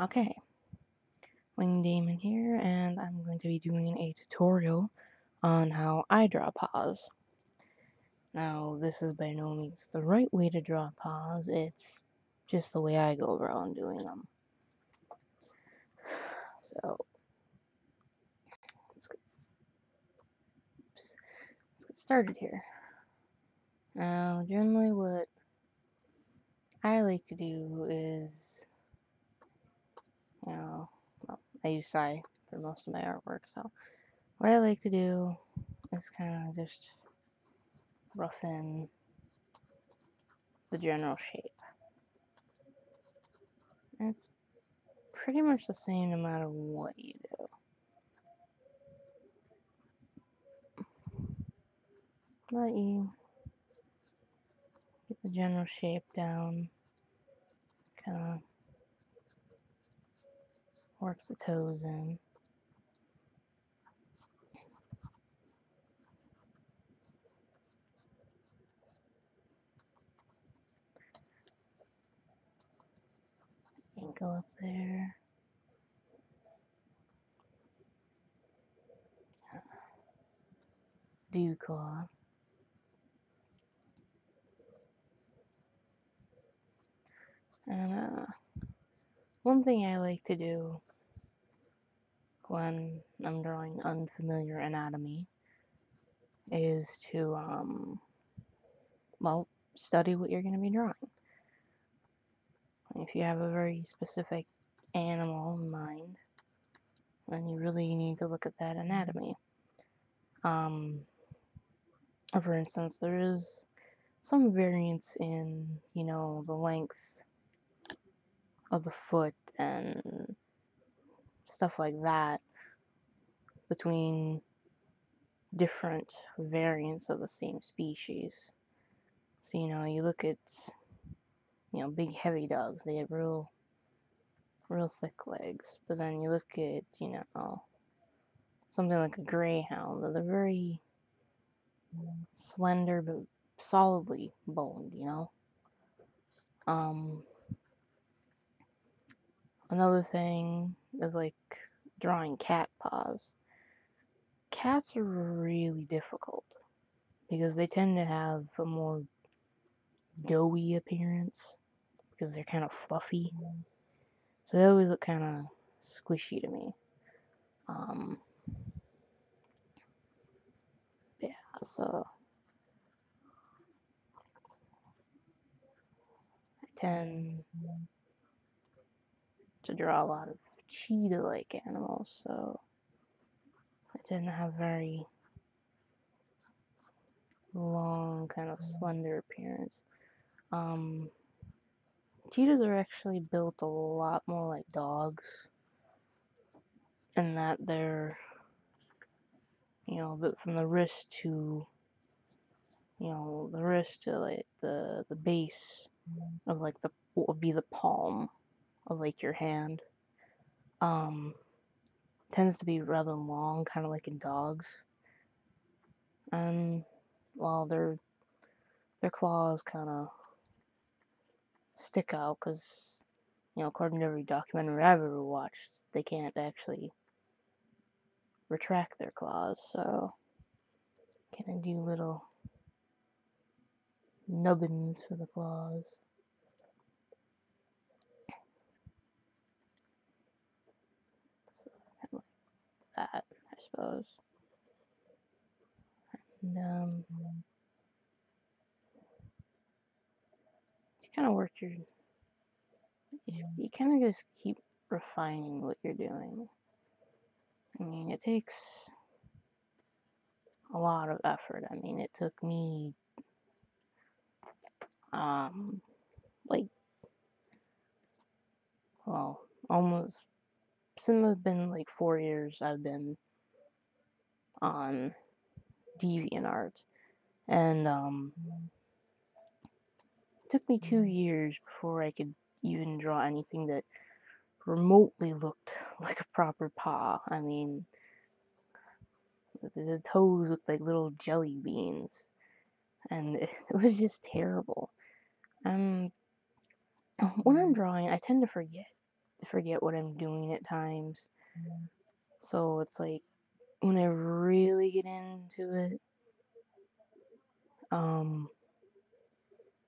Okay, WingedDaemon here, and I'm going to be doing a tutorial on how I draw paws. Now, this is by no means the right way to draw paws, it's just the way I go around doing them. So, let's get, oops, let's get started here. Now, generally what I like to do is know, well, I use Sai for most of my artwork, so what I like to do is kind of just rough in the general shape. It's pretty much the same no matter what you do. But you get the general shape down, kind of work the toes in. Ankle up there. Dew claw. And uh, one thing I like to do when I'm drawing unfamiliar anatomy is to, um, well, study what you're going to be drawing. If you have a very specific animal in mind, then you really need to look at that anatomy. Um, for instance, there is some variance in, you know, the length of the foot and stuff like that between different variants of the same species. So, you know, you look at, you know, big heavy dogs, they have real, real thick legs. But then you look at, you know, something like a greyhound, they're very slender but solidly boned, you know? Um, another thing is like drawing cat paws. Cats are really difficult because they tend to have a more doughy appearance because they're kind of fluffy. So they always look kind of squishy to me. Um, yeah, so I tend to draw a lot of cheetah-like animals, so I didn't have very long, kind of slender appearance. Um, cheetahs are actually built a lot more like dogs, in that they're, you know, the, from the wrist to, you know, the wrist to like the the base of like the what would be the palm of like your hand um, tends to be rather long, kind of like in dogs. And while their their claws kind of stick out, because you know, according to every documentary I've ever watched, they can't actually retract their claws, so can do little nubbins for the claws. That, I suppose. And, um, you kind of work your, you, you kind of just keep refining what you're doing. I mean, it takes a lot of effort. I mean, it took me, um, like, well, almost since it's been like four years I've been on DeviantArt, and um, it took me two years before I could even draw anything that remotely looked like a proper paw. I mean, the toes looked like little jelly beans, and it, was just terrible. Um, when I'm drawing, I tend to forget forget what I'm doing at times. So it's like when I really get into it, um,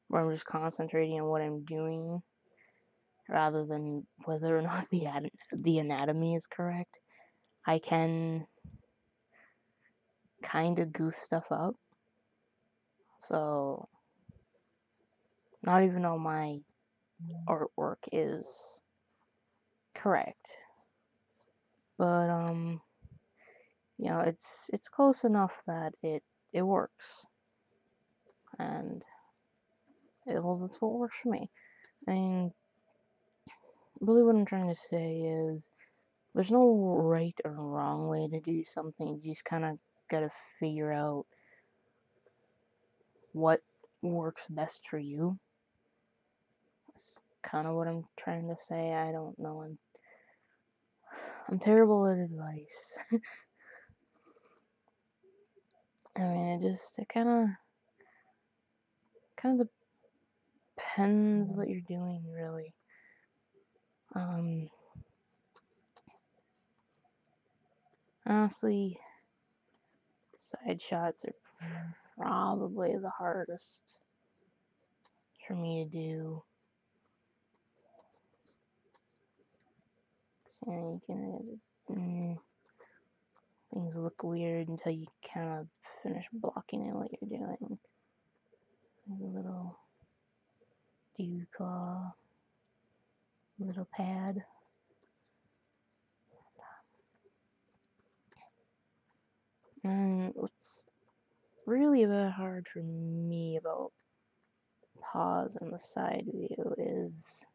where I'm just concentrating on what I'm doing rather than whether or not the ad- the anatomy is correct, I can kind of goof stuff up. So not even all my artwork is correct. But um you know, it's it's close enough that it it works. And it, well, that's what works for me. I mean, really what I'm trying to say is there's no right or wrong way to do something. You just kind of got to figure out what works best for you. That's kind of what I'm trying to say. I don't know. I'm I'm terrible at advice. I mean, it just it kind of kind of depends what you're doing, really. Um, honestly, side shots are probably the hardest for me to do. So, you can, mm, things look weird until you kind of finish blocking in what you're doing. A little dew claw, little pad. And what's really a bit hard for me about paws and the side view is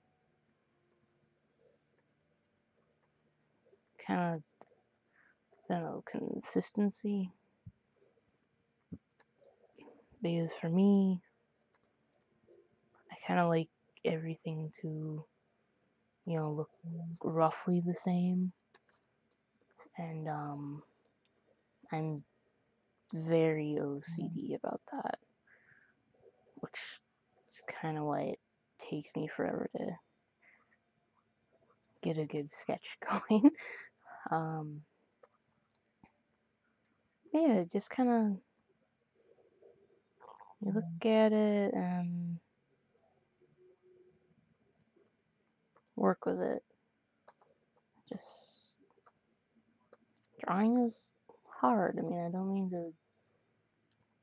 kind of, I don't know, consistency. Because for me, I kind of like everything to, you know, look roughly the same. And, um, I'm very OCD about that, which is kind of why it takes me forever to get a good sketch going. Um, yeah, just kind of you look at it and work with it. Just drawing is hard. I mean, I don't mean to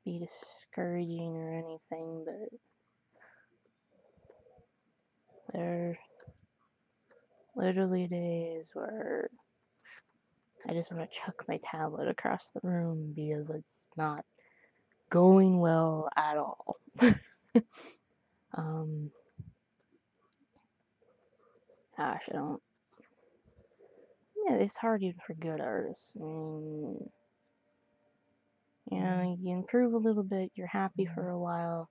be discouraging or anything, but there literally days where I just want to chuck my tablet across the room because it's not going well at all. um, gosh, I don't. Yeah, it's hard even for good artists. I mean, you know, you improve a little bit, you're happy for a while,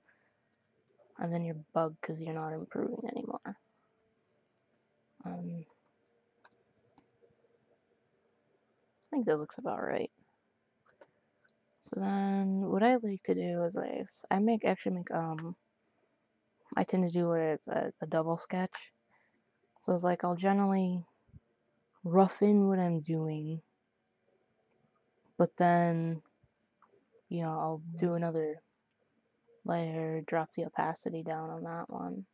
and then you're bugged because you're not improving anymore. Um, think that looks about right. So then, what I like to do is I, I make actually make um, I tend to do what it's a, a double sketch. So it's like I'll generally rough in what I'm doing, but then, you know, I'll do another layer, drop the opacity down on that one.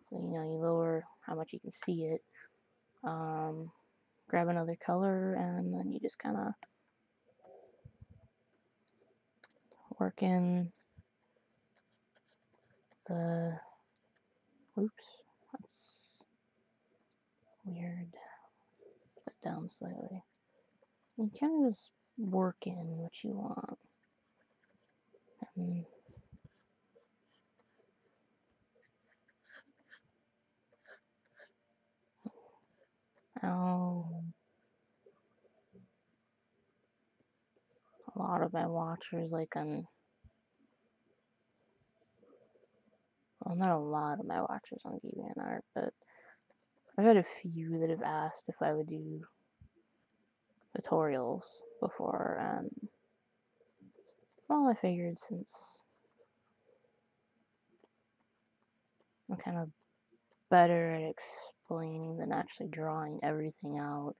So you know, you lower how much you can see it. Um, grab another color, and then you just kind of work in the. Oops, that's weird. Put that down slightly. You kind of just work in what you want. And now a lot of my watchers like on well not a lot of my watchers on DeviantArt, but I've had a few that have asked if I would do tutorials before and well I figured since I'm kind of better at explaining than actually drawing everything out.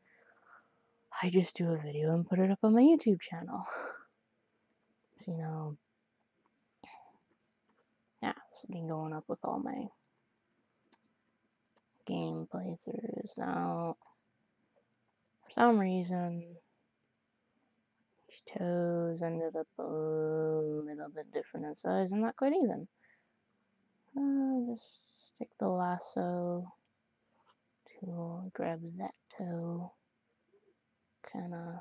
I just do a video and put it up on my YouTube channel. so, you know, yeah, it's been going up with all my game playthroughs. Now, for some reason, these toes ended up a little bit different in size and not quite even. Uh, just stick the lasso to grab that toe, kind of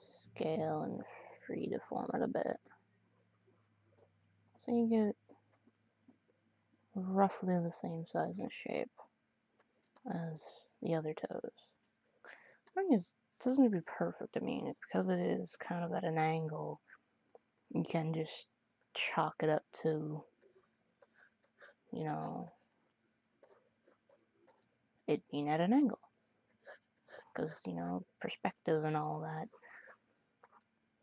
scale and free deform it a bit. So you get roughly the same size and shape as the other toes. I mean, it doesn't need to be perfect. I mean, because it is kind of at an angle, you can just chalk it up to, you know, it being at an angle. Because, you know, perspective and all that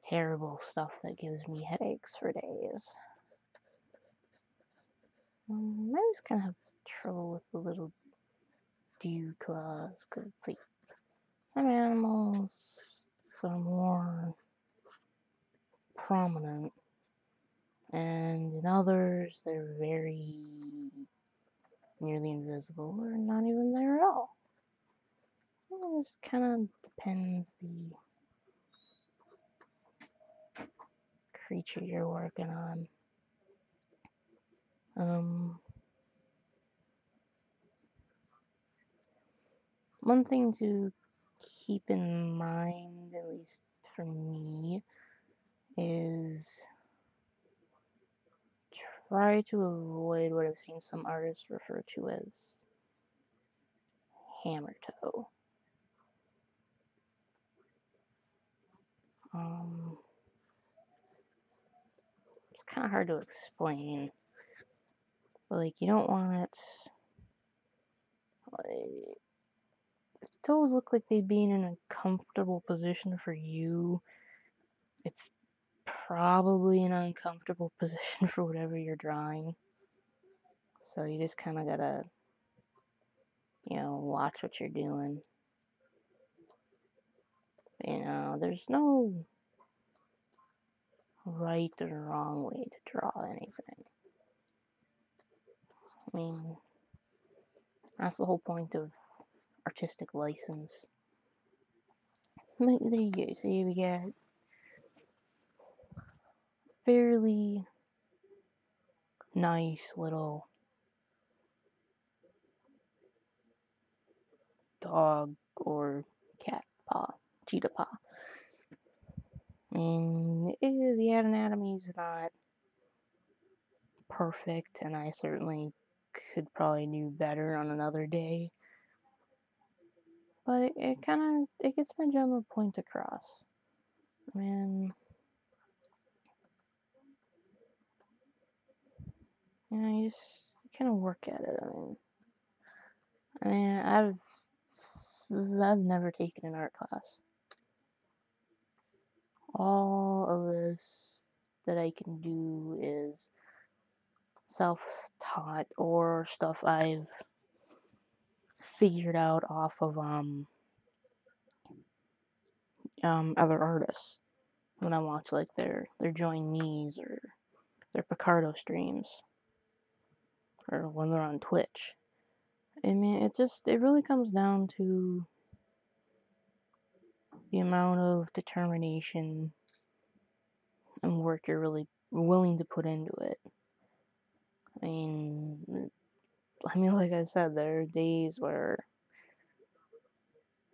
terrible stuff that gives me headaches for days. Um, I always kind of have trouble with the little dew claws because it's like some animals are more prominent, and in others they're very nearly invisible or not even there at all. So it just kind of depends the creature you're working on. Um, one thing to keep in mind, at least for me, is try to avoid what I've seen some artists refer to as hammer toe. Um, it's kind of hard to explain. But like, you don't want it. Like, toes look like they'd be in an uncomfortable position for you. It's probably an uncomfortable position for whatever you're drawing. So you just kind of gotta, you know, watch what you're doing. You know, there's no right or wrong way to draw anything. I mean, that's the whole point of artistic license. But there you go. We got fairly nice little dog or cat paw, cheetah paw. And eh, the anatomy is not perfect, and I certainly could probably do better on another day. But it, it kind of it gets my general point across. I mean, you know, you just kind of work at it. I mean, I mean, I've I've never taken an art class. All of this that I can do is self-taught or stuff I've figured out off of um um other artists when I watch like their their join me's or their Picarto streams or when they're on Twitch. I mean, it just it really comes down to the amount of determination and work you're really willing to put into it. I mean, I mean, like I said, there are days where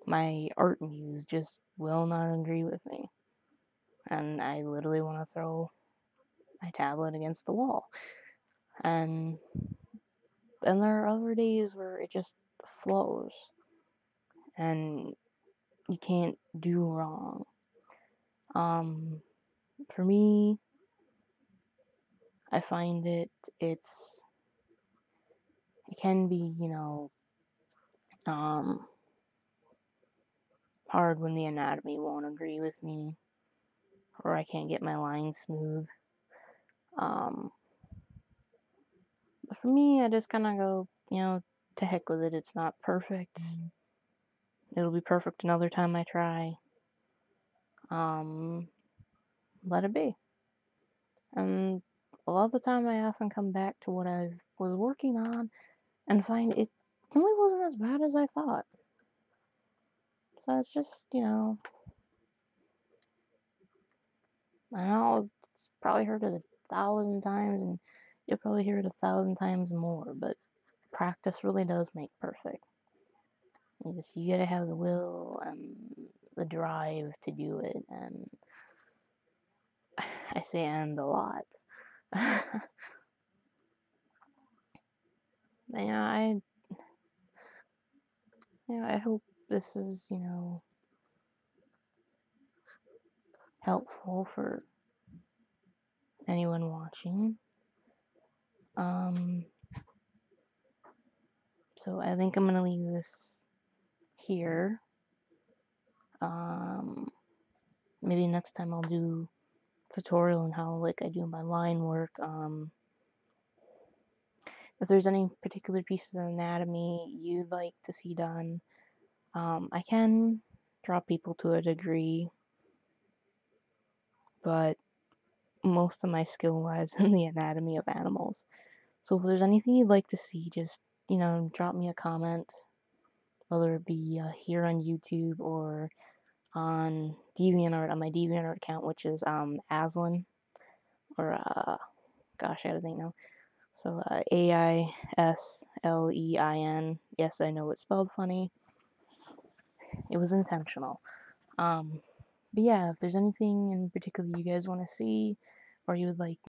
my art muse just will not agree with me. And I literally want to throw my tablet against the wall. And then there are other days where it just flows. And you can't do wrong. Um, for me, I find it, it's, it can be, you know, um, hard when the anatomy won't agree with me or I can't get my lines smooth. Um, But for me, I just kind of go, you know, to heck with it. It's not perfect. It'll be perfect another time I try. Um, let it be. And a lot of the time, I often come back to what I was working on and find it really wasn't as bad as I thought. So it's just, you know, I know it's probably heard it a thousand times, and you'll probably hear it a thousand times more, but practice really does make perfect. You just you gotta have the will and the drive to do it, and I say and a lot. yeah, I yeah, I hope this is, you know, helpful for anyone watching. Um, so I think I'm gonna leave this here. Um, maybe next time I'll do tutorial on how like I do my line work. Um, if there's any particular pieces of anatomy you'd like to see done, um, I can draw people to a degree, but most of my skill lies in the anatomy of animals. So if there's anything you'd like to see, just you know, drop me a comment, whether it be uh, here on YouTube or on DeviantArt on my DeviantArt account, which is um Aislein, or uh, gosh, I gotta think now. So uh, A I S L E I N. Yes, I know it's spelled funny. It was intentional. Um, but yeah, if there's anything in particular you guys want to see, or you would like